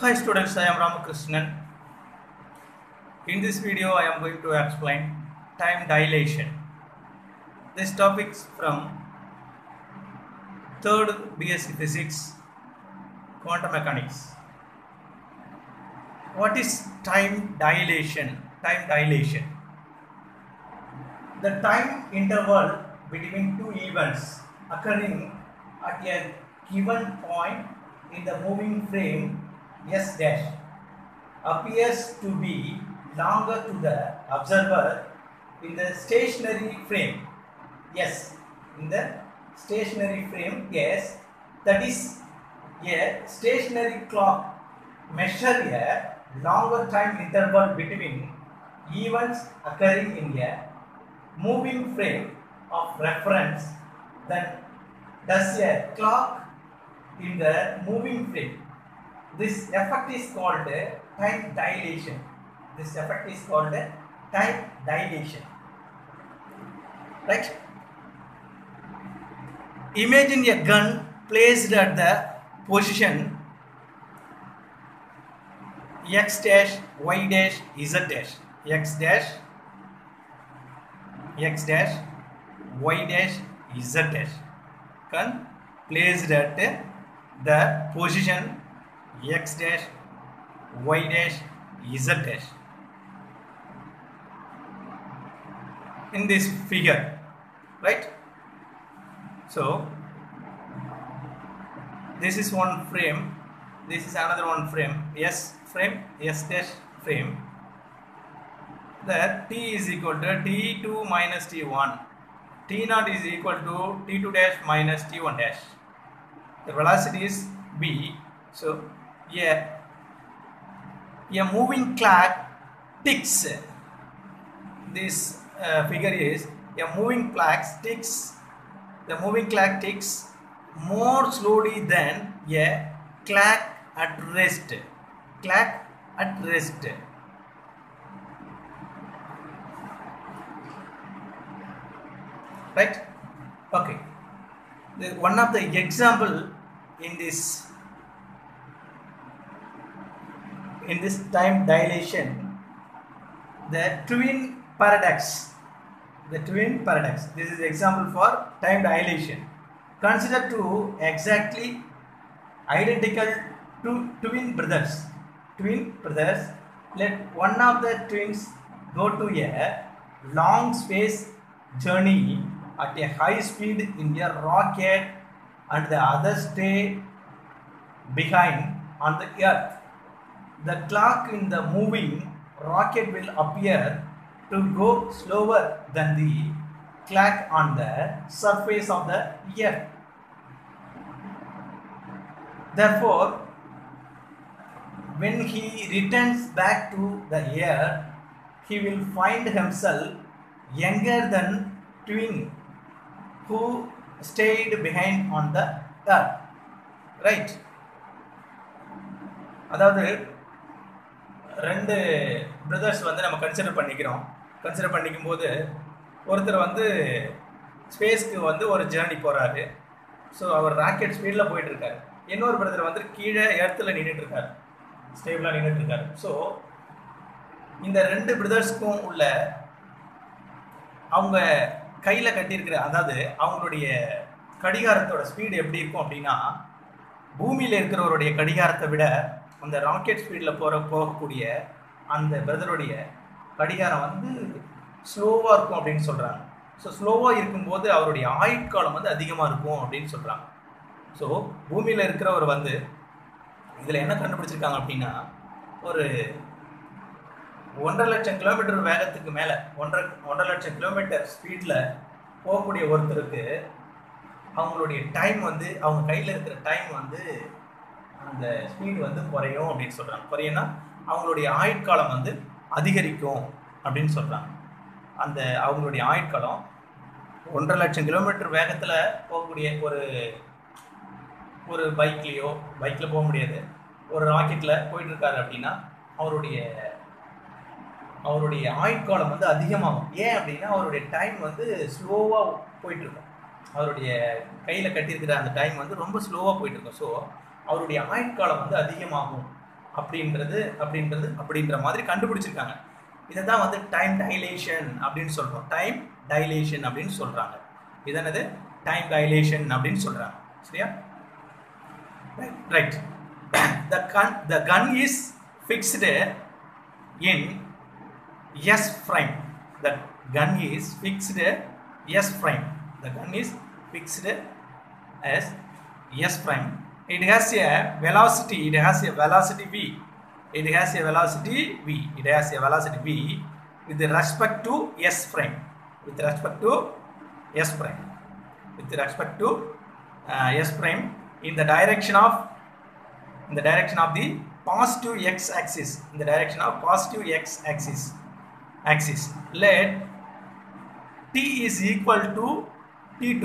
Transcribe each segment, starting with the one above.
Hi students, I am Ramakrishnan. In this video, I am going to explain time dilation. This topic is from third BSc Physics, Quantum Mechanics. What is time dilation? Time dilation. The time interval between two events occurring at a given point in the moving frame S dash appears to be longer to the observer in the stationary frame. Yes in the stationary frame yes. That is a stationary clock measure a longer time interval between events occurring in a moving frame of reference than does a clock in the moving frame this effect is called uh, time dilation. This effect is called uh, time dilation. Right? Imagine a gun placed at the position x dash y dash z dash. X dash x dash y dash z dash. Gun placed at the position x dash y dash z dash. In this figure right? So this is one frame. This is another one frame. S frame s dash frame. That t is equal to t2 minus t1 t naught is equal to t2 dash minus t1 dash. The velocity is b. so yeah a moving clock ticks. This uh, figure is a moving clock ticks. The moving clock ticks more slowly than a clock at rest. Clock at rest. Right? Okay. The, one of the example in this in this time dilation the twin paradox the twin paradox. This is example for time dilation. Consider two exactly identical two twin brothers. Twin brothers let one of the twins go to a long space journey at a high speed in a rocket and the other stay behind on the earth the clock in the moving rocket will appear to go slower than the clock on the surface of the earth. Therefore, when he returns back to the earth, he will find himself younger than twin who stayed behind on the earth. Right? அதாவது ரெண்டு brothers வந்து நம்ம consider பண்ணிக்கிறோம். Consider பண்ணிக்கும் போது ஒருத்தர் வந்து ஸ்பேஸ்க்கு வந்து ஒரு ஜேர்னி போகிறாரு ஸோ அவர் ராக்கெட் ஸ்பீடில் போயிட்டுருக்காரு. இன்னொரு பிரதர் வந்து கீழே இடத்துல நின்றுட்டுருக்காரு ஸ்டேபிளாக நின்றுட்டுருக்காரு ஸோ இந்த ரெண்டு பிரதர்ஸ்க்கும் உள்ள அவங்க கையில் கட்டியிருக்கிற அதாவது அவங்களுடைய கடிகாரத்தோட ஸ்பீடு எப்படி இருக்கும் அப்படின்னா பூமியில் இருக்கிறவருடைய கடிகாரத்தை விட அந்த ராக்கெட் ஸ்பீடில் போகிற போகக்கூடிய அந்த பிரதருடைய கடிகாரம் வந்து ஸ்லோவாக இருக்கும் அப்படின்னு சொல்கிறாங்க ஸோ ஸ்லோவாக இருக்கும்போது அவருடைய ஆயுட்காலம் வந்து அதிகமாக இருக்கும் அப்படின்னு சொல்கிறாங்க ஸோ பூமியில் இருக்கிறவர் வந்து இதில் என்ன கண்டுபிடிச்சிருக்காங்க அப்படின்னா ஒரு ஒன்றரை லட்சம் கிலோமீட்டர் வேகத்துக்கு மேலே ஒன்றரை ஒன்றரை லட்சம் கிலோமீட்டர் ஸ்பீடில் போகக்கூடிய ஒருத்தருக்கு அவங்களுடைய டைம் வந்து அவங்க கையில் இருக்கிற டைம் வந்து அந்த ஸ்பீடு வந்து குறையும் அப்படின்னு சொல்கிறாங்க குறையும்னா அவங்களுடைய ஆயுட்காலம் வந்து அதிகரிக்கும் அப்படின்னு சொல்கிறாங்க அந்த அவங்களுடைய ஆயுட்காலம் ஒன்றரை லட்சம் கிலோமீட்டர் வேகத்தில் போகக்கூடிய ஒரு ஒரு பைக்லேயோ பைக்கில் போக முடியாது. ஒரு ராக்கெட்டில் போயிட்டுருக்காரு அப்படின்னா அவருடைய அவருடைய ஆயுட்காலம் வந்து அதிகமாகும். ஏன் அப்படின்னா அவருடைய டைம் வந்து ஸ்லோவாக போயிட்டுருக்கும். அவருடைய கையில் கட்டியிருக்கிற அந்த டைம் வந்து ரொம்ப ஸ்லோவாக போயிட்டுருக்கும். ஸோ அவருடைய ஆயுட்காலம் வந்து அதிகமாகும். அப்படின்றது அப்படின்றது அப்படின்ற மாதிரி கண்டுபிடிச்சிருக்காங்க. இதை தான் வந்து டைம் டைலேஷன் அப்படின்னு சொல்கிறோம் டைம் டைலேஷன் அப்படின்னு சொல்கிறாங்க இது என்னது? டைம் டைலேஷன் அப்படின்னு சொல்கிறாங்க சரியா? Right the gun the gun is fixed in S frame the gun is fixed S frame the gun is fixed S S frame it has a velocity it has a velocity v. It has a velocity v. It has a velocity v with respect to s frame with respect to s frame with respect to uh, s frame in the direction of in the direction of the positive x axis. In the direction of positive x axis. Axis. Let t is equal to t2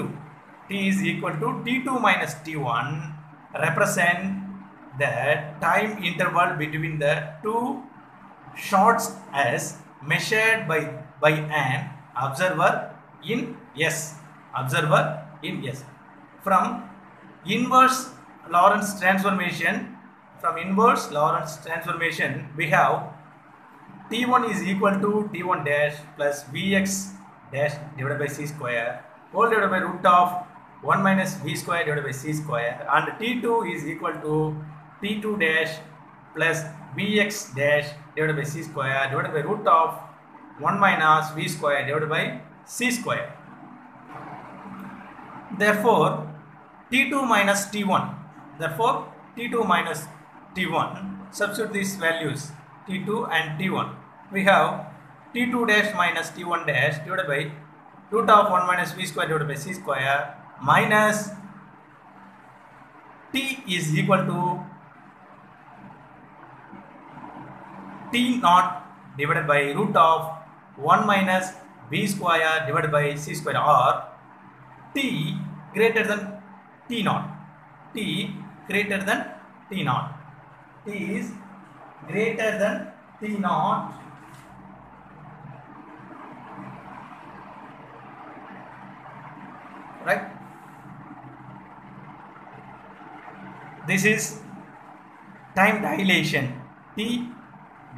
t is equal to t2 minus t1 represent the time interval between the two shots as measured by by an observer in s. Observer in s. From inverse lorentz transformation from inverse lorentz transformation we have t1 is equal to t1 dash plus vx dash divided by c square whole divided by root of 1 minus v square divided by c square and t2 is equal to t2 dash plus vx dash divided by c square divided by root of 1 minus v square divided by c square. Therefore t2 minus t1 therefore t2 minus t1 substitute these values t2 and t1 we have t2 dash minus t1 dash divided by root of 1 minus v square divided by c square minus t is equal to t naught divided by root of 1 minus b square divided by c square or t greater than t naught. T greater than t naught. T is greater than t naught right this is time dilation. T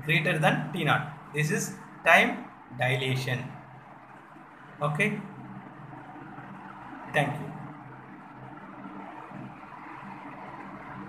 greater than t naught. This is time dilation. Okay? Thank you